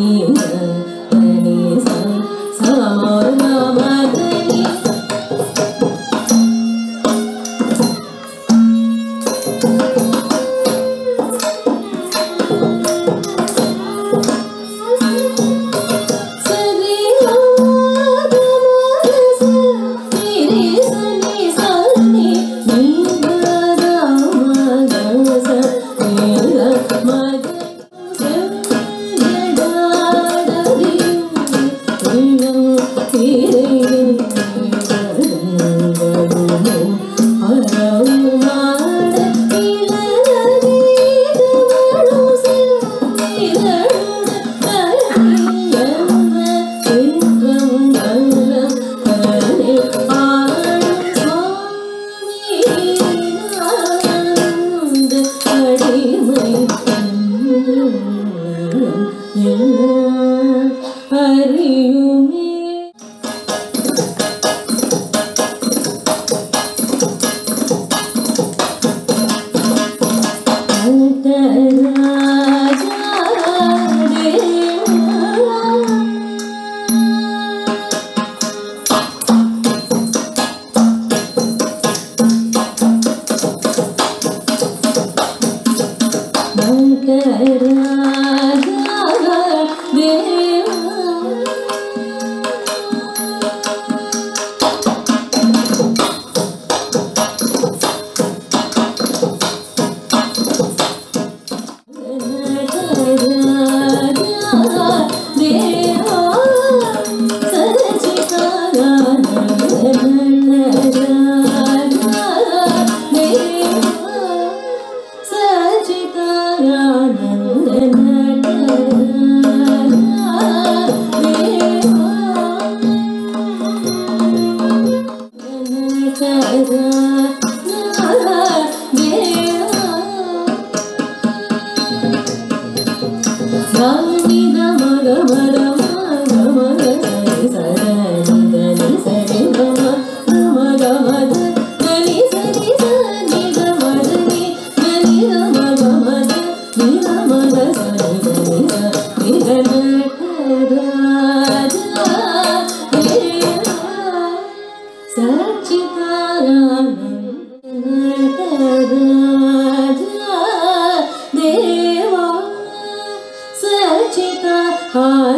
你。അറിയുമേ Thank you. Amen.